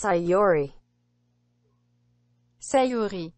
Sayori. Sayori.